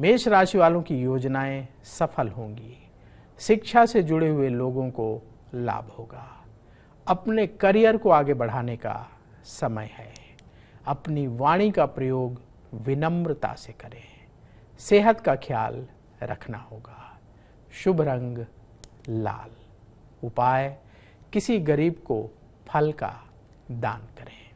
मेष राशि वालों की योजनाएँ सफल होंगी। शिक्षा से जुड़े हुए लोगों को लाभ होगा। अपने करियर को आगे बढ़ाने का समय है। अपनी वाणी का प्रयोग विनम्रता से करें। सेहत का ख्याल रखना होगा। शुभ रंग, लाल। उपाय, किसी गरीब को फल का दान करें।